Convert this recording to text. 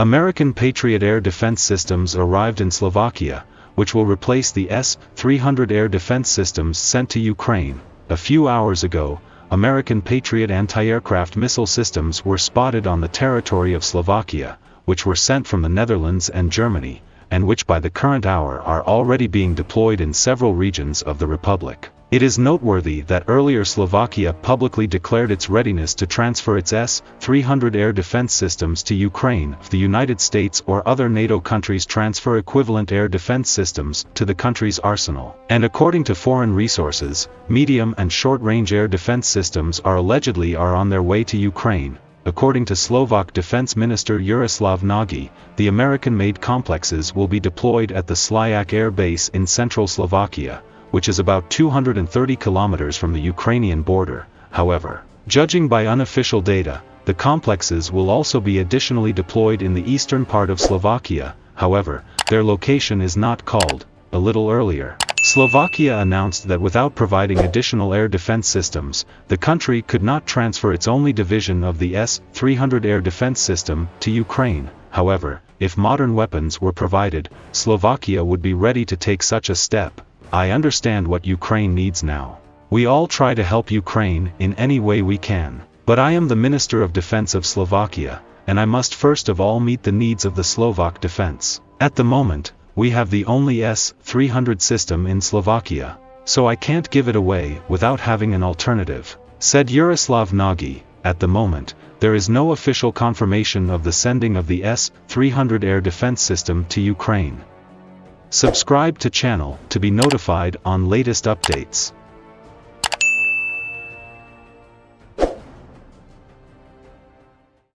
American Patriot air defense systems arrived in Slovakia, which will replace the S-300 air defense systems sent to Ukraine. A few hours ago, American Patriot anti-aircraft missile systems were spotted on the territory of Slovakia, which were sent from the Netherlands and Germany, and which by the current hour are already being deployed in several regions of the Republic. It is noteworthy that earlier Slovakia publicly declared its readiness to transfer its S-300 air defense systems to Ukraine if the United States or other NATO countries transfer equivalent air defense systems to the country's arsenal. And according to foreign resources, medium and short-range air defense systems are allegedly are on their way to Ukraine. According to Slovak Defense Minister Jaroslav Naď, the American-made complexes will be deployed at the Sliač Air Base in central Slovakia, which is about 230 kilometers from the Ukrainian border. However, judging by unofficial data, the complexes will also be additionally deployed in the eastern part of Slovakia, however, their location is not called. A little earlier, Slovakia announced that without providing additional air defense systems, the country could not transfer its only division of the S-300 air defense system to Ukraine. However, if modern weapons were provided, Slovakia would be ready to take such a step. I understand what Ukraine needs now. We all try to help Ukraine in any way we can. But I am the Minister of Defense of Slovakia, and I must first of all meet the needs of the Slovak defense. At the moment, we have the only S-300 system in Slovakia, so I can't give it away without having an alternative, said Jaroslav Naď. At the moment, there is no official confirmation of the sending of the S-300 air defense system to Ukraine. Subscribe to channel to be notified on latest updates.